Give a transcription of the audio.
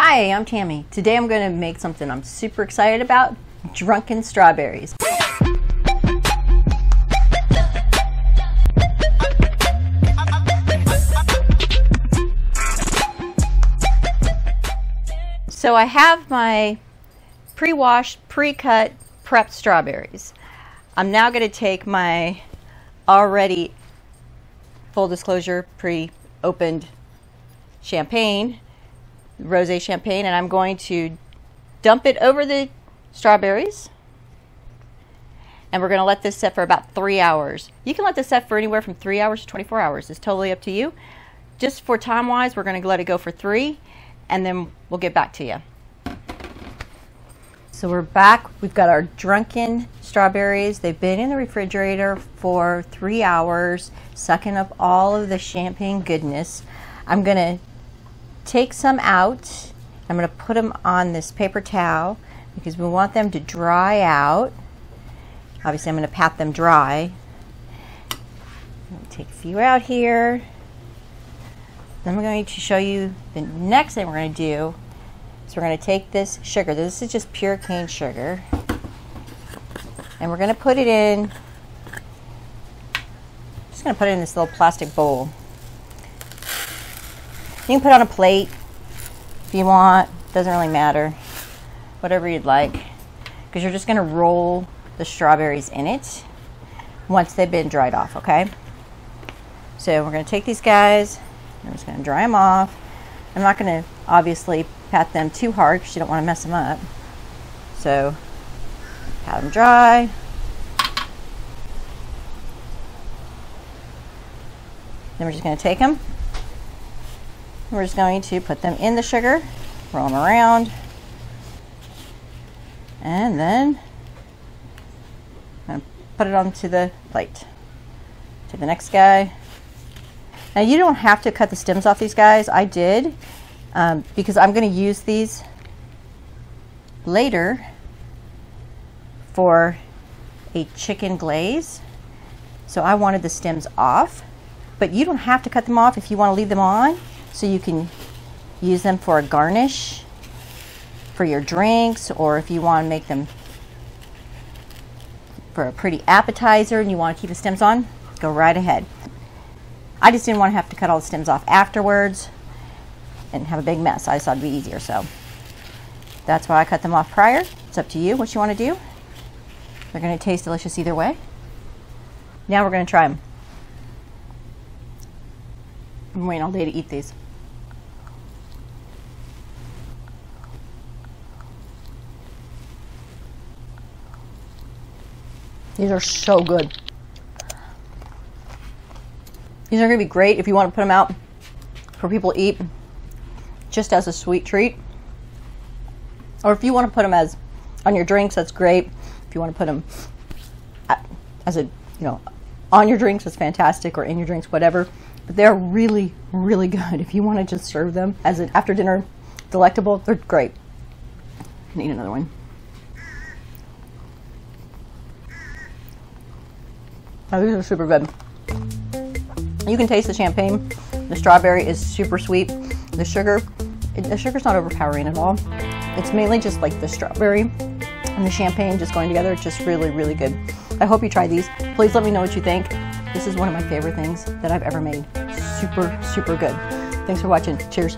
Hi, I'm Tami. Today I'm going to make something I'm super excited about, drunken strawberries. So I have my pre-washed, pre-cut, prepped strawberries. I'm now going to take my already, full disclosure, pre-opened champagne, rosé champagne, and I'm going to dump it over the strawberries. And we're going to let this set for about three hours. You can let this set for anywhere from three hours to 24 hours. It's totally up to you. Just for time-wise, we're going to let it go for three, and then we'll get back to you. So we're back. We've got our drunken strawberries. They've been in the refrigerator for three hours, sucking up all of the champagne goodness. I'm going to take some out. I'm going to put them on this paper towel because we want them to dry out. Obviously, I'm going to pat them dry. take a few out here. Then I'm going to show you the next thing we're going to do so we're going to take this sugar. This is just pure cane sugar. And we're going to put it in, just going to put it in this little plastic bowl. You can put on a plate if you want. Doesn't really matter. Whatever you'd like. Because you're just going to roll the strawberries in it once they've been dried off, okay? So we're going to take these guys. I'm just going to dry them off. I'm not going to obviously pat them too hard because you don't want to mess them up. So pat them dry. Then we're just going to take them. We're just going to put them in the sugar, roll them around, and then put it onto the plate. To the next guy. Now you don't have to cut the stems off these guys. I did um, because I'm going to use these later for a chicken glaze. So I wanted the stems off, but you don't have to cut them off if you want to leave them on so you can use them for a garnish for your drinks or if you want to make them for a pretty appetizer and you want to keep the stems on, go right ahead. I just didn't want to have to cut all the stems off afterwards and have a big mess. I just thought it'd be easier. So that's why I cut them off prior. It's up to you what you want to do. They're going to taste delicious either way. Now we're going to try them. I'm waiting all day to eat these. These are so good. These are going to be great if you want to put them out for people to eat just as a sweet treat. Or if you want to put them as on your drinks, that's great. If you want to put them as a, you know, on your drinks, it's fantastic, or in your drinks, whatever. But they're really, really good. If you want to just serve them as an after dinner delectable, they're great. I need another one. Oh, these are super good. You can taste the champagne. The strawberry is super sweet. The sugar, it, the sugar's not overpowering at all. It's mainly just like the strawberry and the champagne just going together. It's just really, really good. I hope you try these. Please let me know what you think. This is one of my favorite things that I've ever made. Super, super good. Thanks for watching. Cheers.